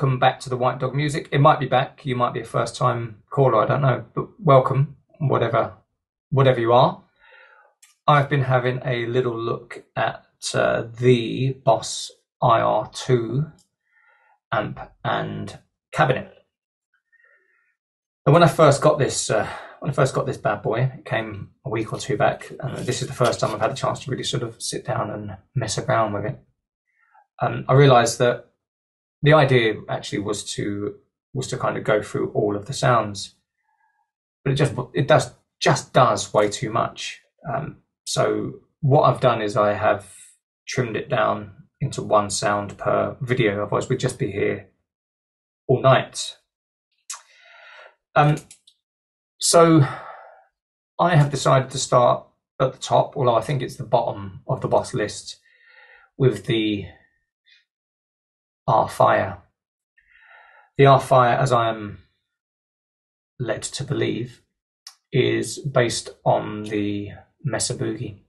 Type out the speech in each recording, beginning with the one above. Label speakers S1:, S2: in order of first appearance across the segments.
S1: Welcome back to the White Dog Music. It might be back. You might be a first time caller. I don't know, but welcome, whatever, whatever you are. I've been having a little look at uh, the Boss IR2 amp and cabinet. And when I first got this, uh, when I first got this bad boy, it came a week or two back, and this is the first time I've had a chance to really sort of sit down and mess around with it. Um, I realised that the idea actually was to was to kind of go through all of the sounds, but it just it does just does way too much. Um, so what I've done is I have trimmed it down into one sound per video. Otherwise, we'd just be here all night. Um, so I have decided to start at the top, although I think it's the bottom of the boss list, with the R-Fier. The R-Fier, as I am led to believe, is based on the Mesa Boogie.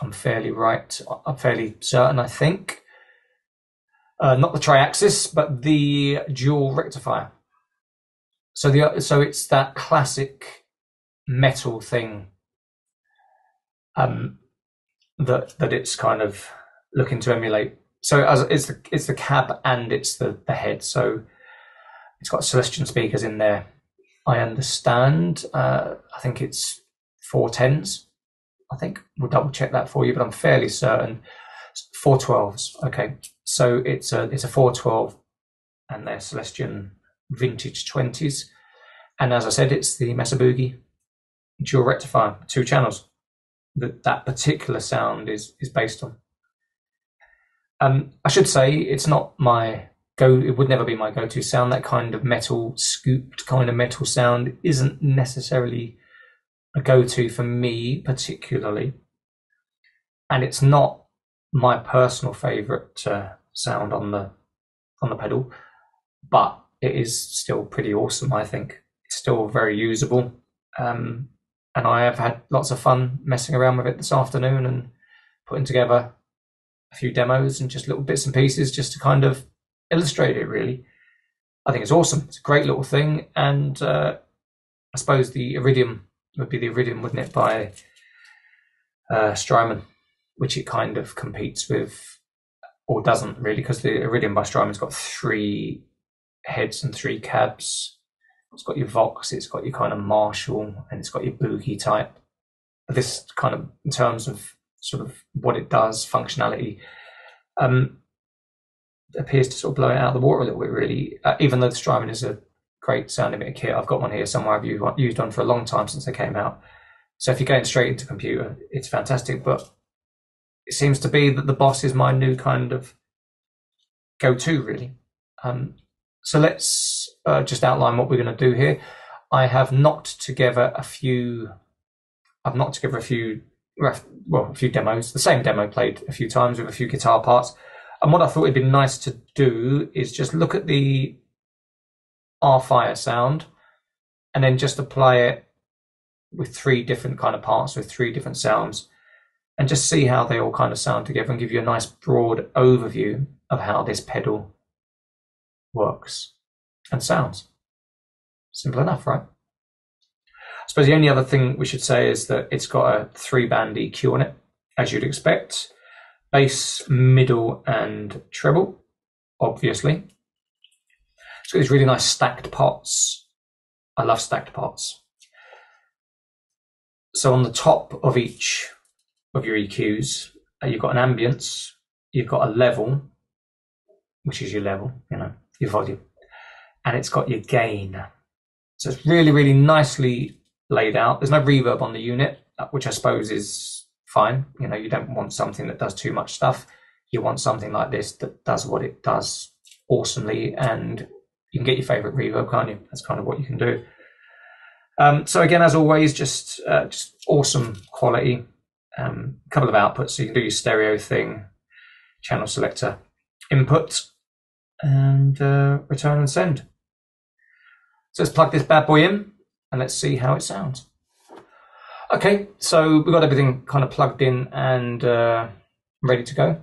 S1: I'm fairly right. I'm fairly certain. I think uh, not the Triaxis, but the dual rectifier. So the so it's that classic metal thing um, that that it's kind of looking to emulate so as it's the it's the cab and it's the the head. So it's got Celestion speakers in there. I understand. Uh, I think it's four tens. I think we'll double check that for you, but I'm fairly certain four twelves. Okay, so it's a it's a four twelve, and they're Celestion vintage twenties. And as I said, it's the Mesa Boogie dual rectifier, two channels that that particular sound is is based on. Um, I should say it's not my go. It would never be my go-to sound. That kind of metal scooped kind of metal sound isn't necessarily a go-to for me particularly, and it's not my personal favorite uh, sound on the on the pedal, but it is still pretty awesome. I think it's still very usable, um, and I have had lots of fun messing around with it this afternoon and putting together a few demos and just little bits and pieces just to kind of illustrate it really. I think it's awesome. It's a great little thing. And uh, I suppose the Iridium would be the Iridium, wouldn't it, by uh, Strymon, which it kind of competes with, or doesn't really, because the Iridium by Strymon's got three heads and three cabs. It's got your Vox, it's got your kind of Marshall, and it's got your Boogie type. This kind of, in terms of sort of what it does, functionality, um, appears to sort of blow it out of the water a little bit, really. Uh, even though the Strymon is a great sound emitter kit, I've got one here somewhere I've used, used on for a long time since they came out. So if you're going straight into computer, it's fantastic. But it seems to be that the Boss is my new kind of go-to, really. Um, so let's uh, just outline what we're going to do here. I have knocked together a few. I've knocked together a few well, a few demos, the same demo played a few times with a few guitar parts. And what I thought it'd be nice to do is just look at the R-Fier sound and then just apply it with three different kind of parts with three different sounds and just see how they all kind of sound together and give you a nice broad overview of how this pedal works and sounds. Simple enough, right? I suppose the only other thing we should say is that it's got a three band EQ on it, as you'd expect. Bass, middle, and treble, obviously. It's got these really nice stacked pots. I love stacked pots. So on the top of each of your EQs, uh, you've got an ambience, you've got a level, which is your level, you know, your volume, and it's got your gain. So it's really, really nicely laid out. There's no reverb on the unit, uh, which I suppose is fine. You know, you don't want something that does too much stuff. You want something like this that does what it does awesomely, and you can get your favorite reverb, can't you? That's kind of what you can do. Um, so again, as always, just uh, just awesome quality. A um, couple of outputs, so you can do your stereo thing, channel selector, input, and uh, return and send. So let's plug this bad boy in and let's see how it sounds. Okay, so we've got everything kind of plugged in and uh, ready to go.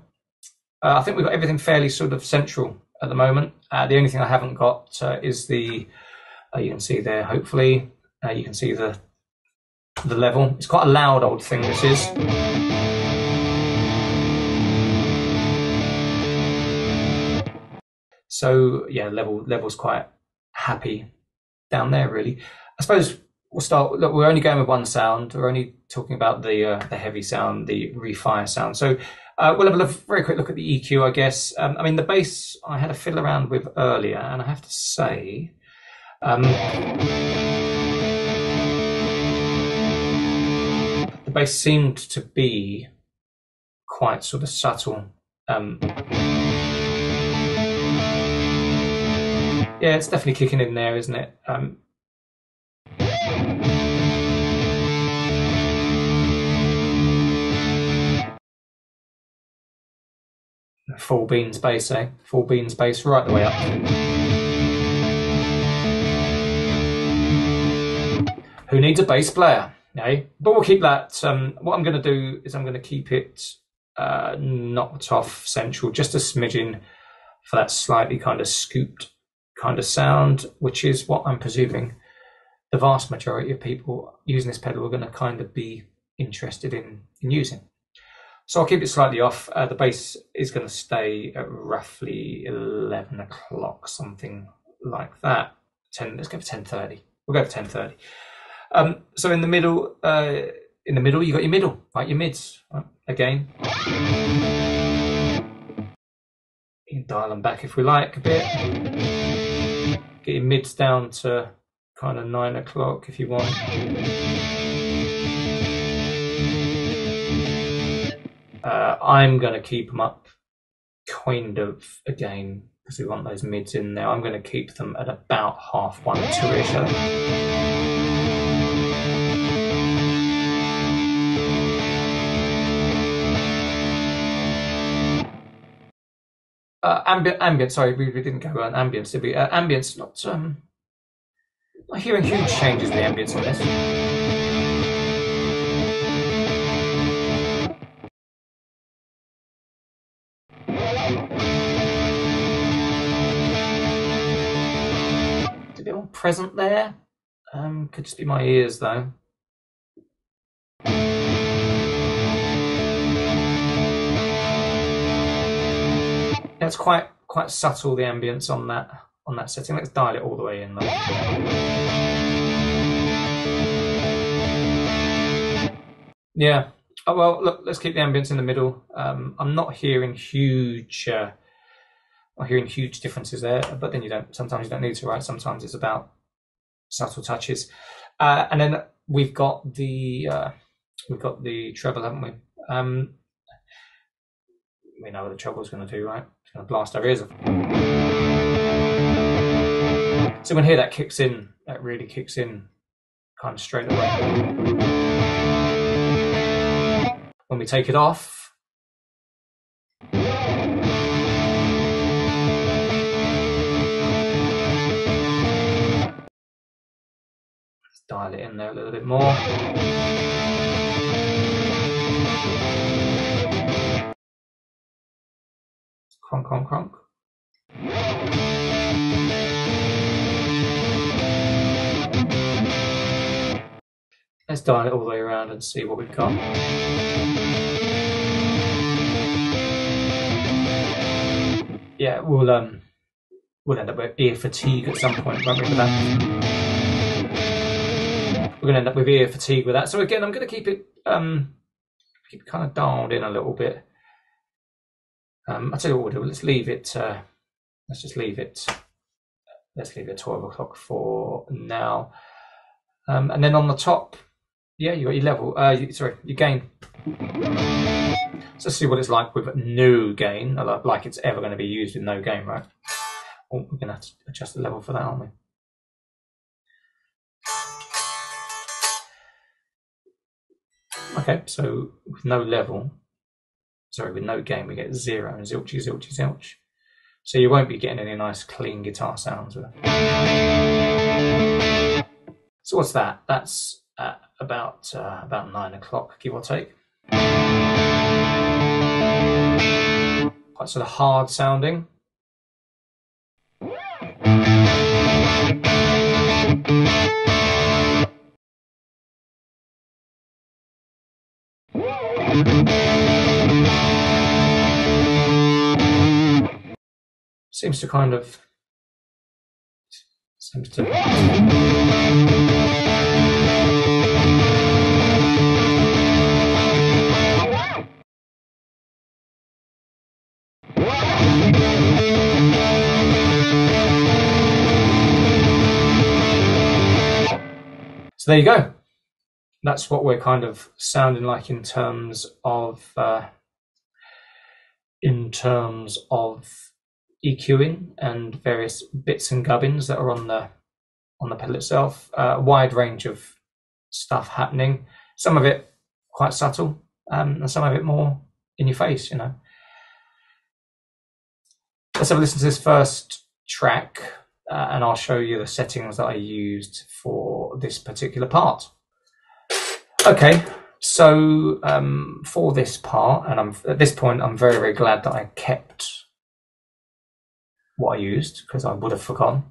S1: Uh, I think we've got everything fairly sort of central at the moment. Uh, the only thing I haven't got uh, is the, uh, you can see there, hopefully, uh, you can see the the level. It's quite a loud old thing, this is. So yeah, level level's quite happy down there really. I suppose we'll start. Look, we're only going with one sound. We're only talking about the uh, the heavy sound, the refire sound. So uh, we'll have a very quick look at the EQ, I guess. Um, I mean, the bass I had a fiddle around with earlier, and I have to say. Um, the bass seemed to be quite sort of subtle. Um, yeah, it's definitely kicking in there, isn't it? Um, full beans bass, eh? Full beans bass right the way up. Who needs a bass player? Eh? But we'll keep that. Um, what I'm going to do is I'm going to keep it uh, knocked off central, just a smidgen for that slightly kind of scooped kind of sound, which is what I'm presuming the vast majority of people using this pedal are going to kind of be interested in, in using. So I'll keep it slightly off. Uh, the bass is going to stay at roughly 11 o'clock, something like that. 10, let's go for 10.30. We'll go for 10.30. Um, so in the middle, uh, in the middle, you got your middle, right? Your mids, right? again. You can dial them back if we like a bit. Your mids down to kind of nine o'clock if you want. Uh, I'm going to keep them up kind of again because we want those mids in there. I'm going to keep them at about half one, two-ish. Uh, ambient. Sorry, we, we didn't go on ambience, did we? Uh, ambience, not um, not hearing huge changes in the ambience on this. present there. Um, could just be my ears though. It's quite quite subtle the ambience on that on that setting. Let's dial it all the way in though. Yeah. Oh, well, look, let's keep the ambience in the middle. Um, I'm not hearing huge uh, are hearing huge differences there, but then you don't. Sometimes you don't need to, right? Sometimes it's about subtle touches, uh, and then we've got the uh, we've got the treble, haven't we? Um, we know what the treble's going to do, right? Going to blast our ears off. So when here that kicks in, that really kicks in, kind of straight away. When we take it off, dial it in there a little bit more. Cronk, cronk, cronk. Let's dial it all the way around and see what we've got. Yeah, we'll um, we'll end up with ear fatigue at some point, won't we, for that? we're to end up with ear fatigue with that. So again, I'm to keep it um, keep kind of dialed in a little bit. Um, I'll tell you what we'll do. Let's leave it. Uh, let's just leave it. Let's leave it at 12 o'clock for now. Um, and then on the top, yeah, you got your level. Uh, you, sorry, your gain. So let's see what it's like with no gain, like it's ever going to be used with no gain, right? Oh, we're going to have to adjust the level for that, aren't we? Okay, so with no level, sorry, with no gain, we get zero and zilchy, zilchy, zilch. So you won't be getting any nice clean guitar sounds with it. So what's that? That's at about uh, about nine o'clock, give or take. Quite sort of hard sounding. Seems to kind of seems to So there you go. That's what we're kind of sounding like in terms of uh, in terms of EQing and various bits and gubbins that are on the on the pedal itself. Uh, a wide range of stuff happening. Some of it quite subtle, um, and some of it more in your face. You know. Let's have a listen to this first track, uh, and I'll show you the settings that I used for this particular part. Okay, so um, for this part, and I'm at this point, I'm very very glad that I kept what I used because I would have forgotten.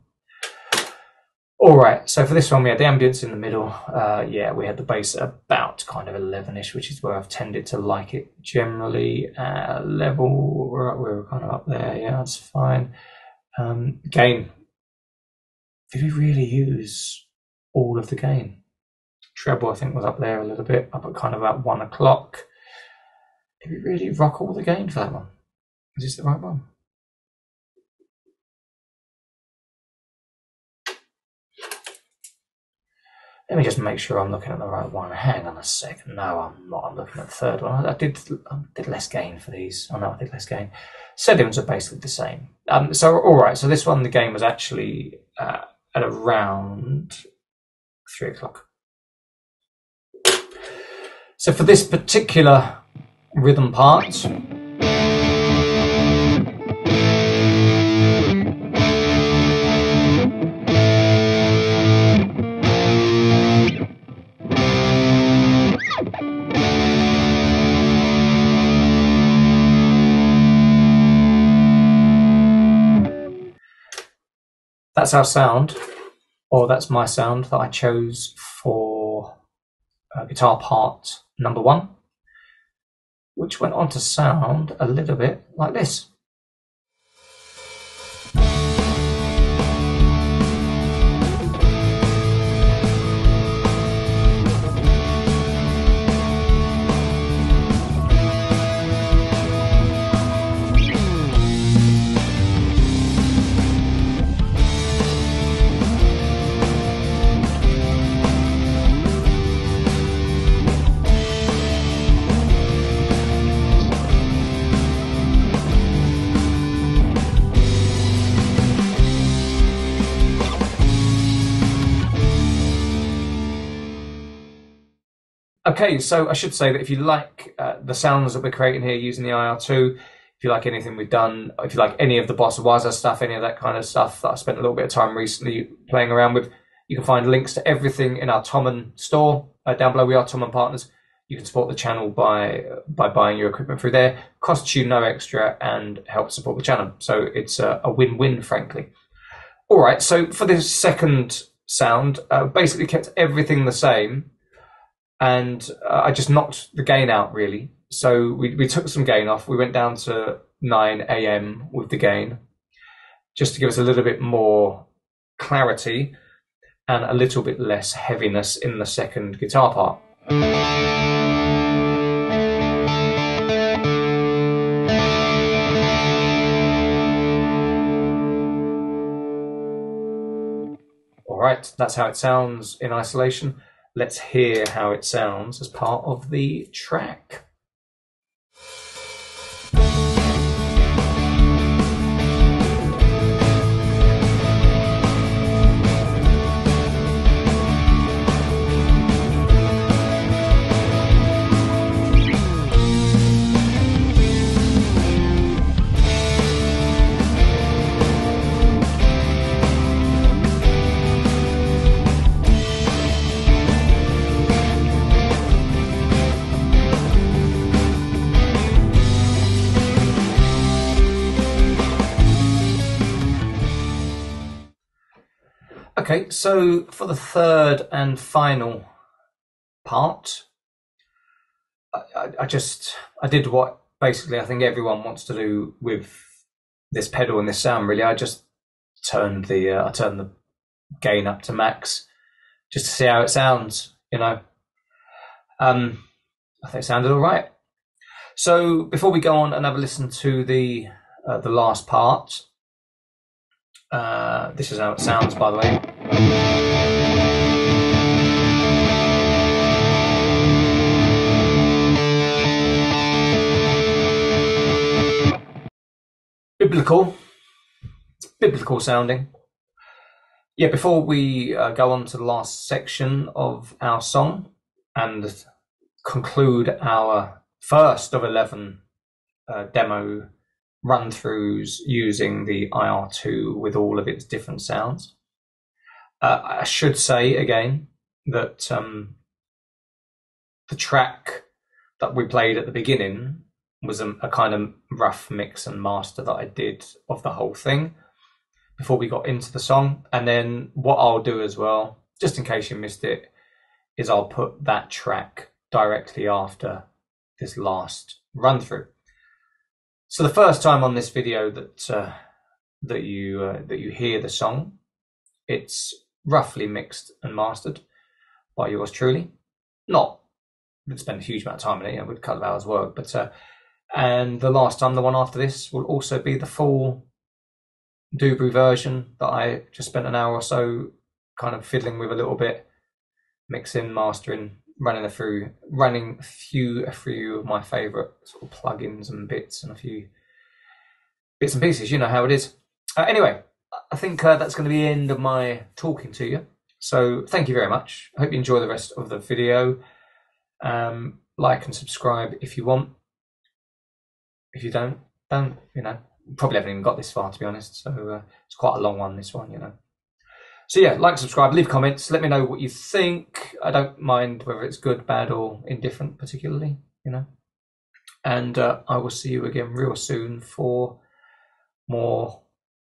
S1: All right, so for this one, we had the ambience in the middle. Uh, yeah, we had the bass about kind of 11ish, which is where I've tended to like it generally. Uh, level, we're, we're kind of up there. Yeah, that's fine. Um, gain. Did we really use all of the gain? Treble, I think, was up there a little bit, up at kind of about one o'clock. Did we really rock all the gain for that one? Is this the right one? Let me just make sure I'm looking at the right one. Hang on a second. No, I'm not. I'm looking at the third one. I did I did less gain for these. I know I did less gain. Settings are basically the same. Um, so all right. So this one, the game was actually uh, at around three o'clock. So for this particular rhythm part, that's our sound, or that's my sound that I chose for uh, guitar part number one, which went on to sound a little bit like this. Okay, so I should say that if you like uh, the sounds that we're creating here using the IR2, if you like anything we've done, if you like any of the Bossa Waza stuff, any of that kind of stuff that I spent a little bit of time recently playing around with, you can find links to everything in our Thomann store. Uh, down below, we are Thomann partners. You can support the channel by by buying your equipment through there. Costs you no extra and helps support the channel. So it's a, a win-win, frankly. All right, so for this second sound, uh, basically kept everything the same and uh, I just knocked the gain out really. So we, we took some gain off. We went down to 9 a.m. with the gain just to give us a little bit more clarity and a little bit less heaviness in the second guitar part. All right, that's how it sounds in isolation let's hear how it sounds as part of the track. Okay, so for the third and final part, I, I, I just I did what basically I think everyone wants to do with this pedal and this sound. Really, I just turned the uh, I turned the gain up to max just to see how it sounds. You know, um, I think it sounded all right. So before we go on and have a listen to the uh, the last part, uh, this is how it sounds, by the way. Biblical, it's biblical sounding. Yeah, before we uh, go on to the last section of our song and conclude our first of 11 uh, demo run throughs using the IR2 with all of its different sounds. Uh, I should say again that um, the track that we played at the beginning was a, a, kind of rough mix and master that I did of the whole thing before we got into the song. And then what I'll do as well, just in case you missed it, is I'll put that track directly after this last run through. So the first time on this video that uh, that you uh, that you hear the song, it's roughly mixed and mastered by yours truly. Not would spend a huge amount of time in it, you know, of hours work, but uh, and the last time, the one after this, will also be the full Dubry version that I just spent an hour or so kind of fiddling with a little bit, mixing, mastering, running a through, running a few a few of my favourite sort of plugins and bits and a few bits and pieces. You know how it is. Uh, anyway, I think uh, that's going to be the end of my talking to you. So thank you very much. I hope you enjoy the rest of the video. Um, like and subscribe if you want. If you don't, don't you know? Probably haven't even got this far to be honest. So uh, it's quite a long one. This one, you know. So yeah, like, subscribe, leave comments, let me know what you think. I don't mind whether it's good, bad, or indifferent, particularly, you know. And uh, I will see you again real soon for more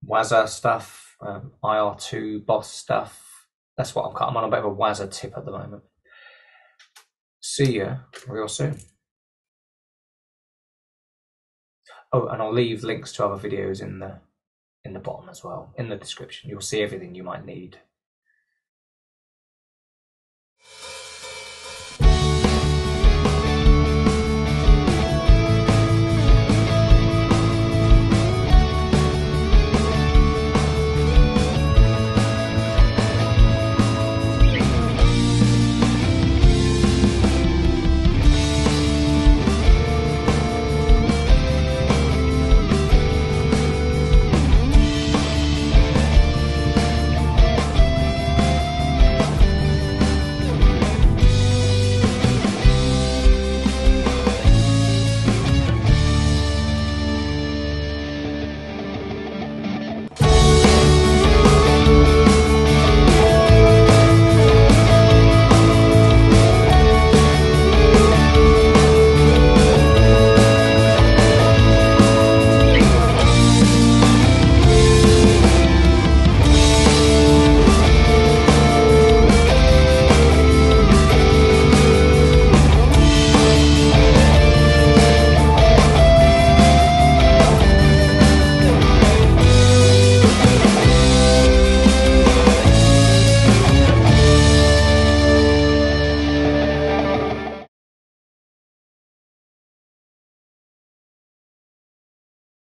S1: Waza stuff, um, IR2 boss stuff. That's what I'm, I'm on a bit of a Waza tip at the moment. See you real soon. Oh, and I'll leave links to other videos in the in the bottom as well in the description. You'll see everything you might need